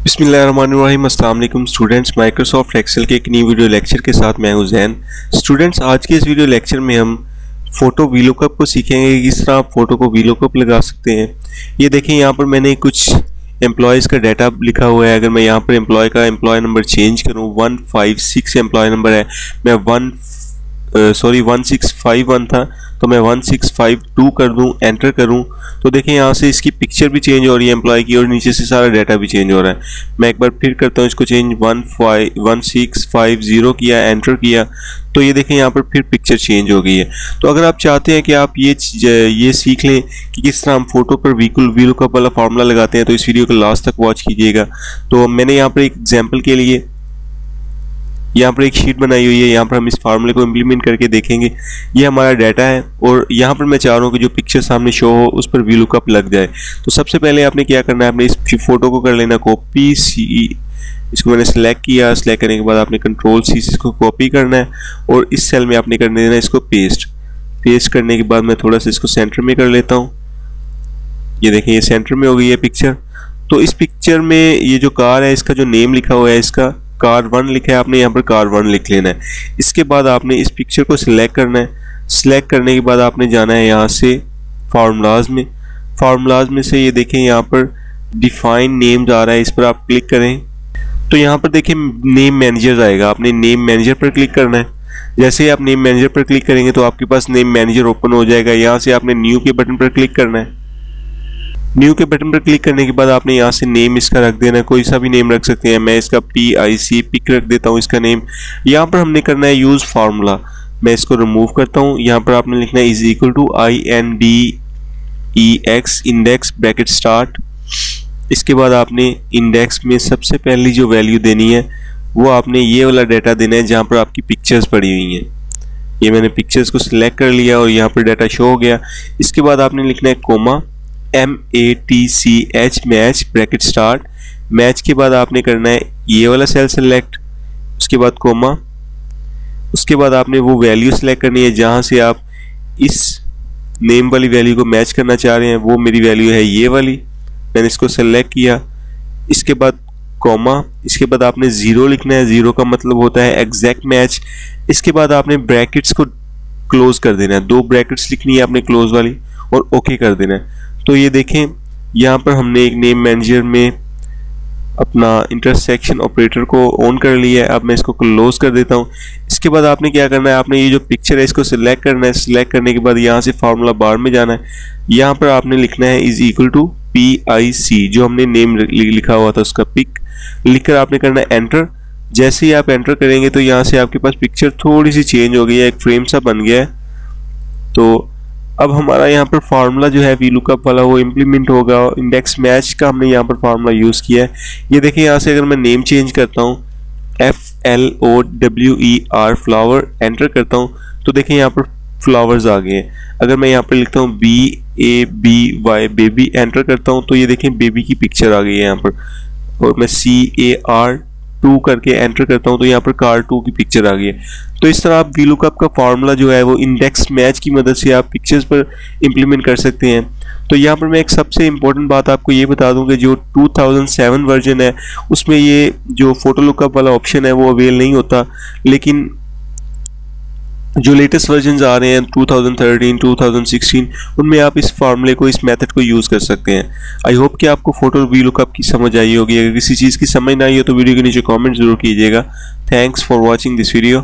अस्सलाम वालेकुम students. Microsoft Excel के एक नई वीडियो लेक्चर के साथ मैं हूँ जैन। स्टूडेंट्स, आज के इस वीडियो लेक्चर में हम फ़ोटो वीलोकअप को सीखेंगे। कि किस तरह आप फ़ोटो को वीलोकअप लगा सकते हैं? ये देखें, यहाँ पर मैंने कुछ एम्प्लॉयज़ का डाटा लिखा हुआ है। अगर मैं यहाँ पर एम्प्लॉय का एम्प्लॉय नंबर चेंज करूँ one five six employ number है। मैं one sorry one six five one था तो मैं वन सिक्स फाइव टू कर दूँ एंटर करूँ। तो देखें यहाँ से इसकी पिक्चर भी चेंज हो रही है एम्प्लॉय की, और नीचे से सारा डाटा भी चेंज हो रहा है। मैं एक बार फिर करता हूँ इसको change one five one six five zero किया एंटर किया। तो ये देखें यहाँ पर फिर पिक्चर चेंज हो गई है। तो अगर आप चाहते हैं कि आप ये ये सीख लें कि किस तरह हम फ़ोटो पर वीकुल वीलो कप वाला फार्मूला लगाते हैं तो इस वीडियो को लास्ट तक वॉच कीजिएगा। तो मैंने यहाँ पर एक एग्ज़ाम्पल के लिए यहाँ पर एक शीट बनाई हुई है, यहाँ पर हम इस फार्मूले को इम्प्लीमेंट करके देखेंगे। ये हमारा डाटा है और यहाँ पर मैं चाह रहा हूँ कि जो पिक्चर सामने शो हो, उस पर वी कप लग जाए। तो सबसे पहले आपने क्या करना है, आपने इस फ़ोटो को कर लेना कॉपी सी इसको मैंने सेलेक्ट किया। सेलेक्ट करने के बाद आपने कंट्रोल सी इसको कॉपी करना है और इस सेल में आपने करने देना इसको पेस्ट पेस्ट करने के बाद मैं थोड़ा सा इसको सेंटर में कर लेता हूँ। ये देखें ये सेंटर में हो गई है पिक्चर तो इस पिक्चर में ये जो कार है, इसका जो नेम लिखा हुआ है, इसका कार वन लिखा है, आपने यहाँ पर कार वन लिख लेना है। इसके बाद आपने इस पिक्चर को सिलेक्ट करना है। सिलेक्ट करने के बाद आपने जाना है यहाँ से फार्मूलाज में। फार्मूलाज में से ये देखें, यहाँ पर डिफाइन नेम्स आ रहा है, इस पर आप क्लिक करें। तो यहाँ पर देखें नेम मैनेजर आएगा। आपने नेम मैनेजर पर क्लिक करना है। जैसे ही आप नेम मैनेजर पर क्लिक करेंगे तो आपके पास नेम मैनेजर ओपन हो जाएगा। यहाँ से आपने न्यू के बटन पर क्लिक करना है। न्यू के बटन पर क्लिक करने के बाद आपने यहाँ से नेम इसका रख देना। है कोई सा भी नेम रख सकते हैं। मैं इसका पी आई सी पिक रख देता हूँ इसका नेम यहाँ पर हमने करना है यूज़ फार्मूला मैं इसको रिमूव करता हूँ। यहाँ पर आपने लिखना है is equal to I N D E X index bracket start इसके बाद आपने इंडेक्स में सबसे पहली जो वैल्यू देनी है, वो आपने ये वाला डाटा देना है जहाँ पर आपकी पिक्चर्स पड़ी हुई हैं। ये मैंने पिक्चर्स को सिलेक्ट कर लिया और यहाँ पर डाटा शो हो गया। इसके बाद आपने लिखना है comma M A T C H match bracket start match के बाद आपने करना है ये वाला सेल सेलेक्ट उसके बाद कोमा उसके बाद आपने वो वैल्यू सेलेक्ट करनी है जहाँ से आप इस नेम वाली वैल्यू को मैच करना चाह रहे हैं, वो मेरी वैल्यू है ये वाली। मैंने इसको सेलेक्ट किया। इसके बाद कॉमा इसके बाद आपने ज़ीरो लिखना है। ज़ीरो का मतलब होता है एग्जैक्ट मैच इसके बाद आपने ब्रैकेट्स को क्लोज कर देना है। दो ब्रैकेट्स लिखनी है आपने क्लोज वाली और ओके okay कर देना है। तो ये देखें, यहाँ पर हमने एक नेम मैनेजर में अपना इंटरसेक्शन ऑपरेटर को ऑन कर लिया है। अब मैं इसको क्लोज कर देता हूँ। इसके बाद आपने क्या करना है? आपने ये जो पिक्चर है, इसको सिलेक्ट करना है। सिलेक्ट करने के बाद यहाँ से फार्मूला बार में जाना है। यहाँ पर आपने लिखना है is equal to P I C जो हमने नेम लिखा हुआ था उसका पिक लिखकर आपने करना है एंटर जैसे ही आप एंटर करेंगे तो यहाँ से आपके पास पिक्चर थोड़ी सी चेंज हो गई है, एक फ्रेम सा बन गया है। तो अब हमारा यहाँ पर फार्मूला जो है वी लुकअप वाला वो इम्प्लीमेंट होगा इंडेक्स मैच का हमने यहाँ पर फार्मूला यूज़ किया है। ये देखिए यहाँ से अगर मैं नेम चेंज करता हूँ F L O W E R flower enter करता हूँ तो देखें यहाँ पर फ्लावर्स आ गए हैं। अगर मैं यहाँ पर लिखता हूँ B A B Y baby enter करता हूँ तो ये देखें बेबी की पिक्चर आ गई है यहाँ पर। और मैं सी ए आर टू करके एंटर करता हूँ तो यहाँ पर कार टू की पिक्चर आ गई है। तो इस तरह आप वी लुकअप का फार्मूला जो है, वो इंडेक्स मैच की मदद से आप पिक्चर्स पर इम्प्लीमेंट कर सकते हैं। तो यहाँ पर मैं एक सबसे इम्पोर्टेंट बात आपको ये बता दूँ कि जो 2007 वर्जन है, उसमें ये जो फ़ोटो लुकअप वाला ऑप्शन है, वो अवेल नहीं होता। लेकिन जो लेटेस्ट वर्जन आ रहे हैं 2013, 2016 उनमें आप इस फार्मूले को इस मेथड को यूज़ कर सकते हैं। आई होप कि आपको फ़ोटो वी लुकअप की समझ आई होगी। अगर किसी चीज़ की समझ ना आई हो तो वीडियो के नीचे कमेंट ज़रूर कीजिएगा। Thanks for watching this video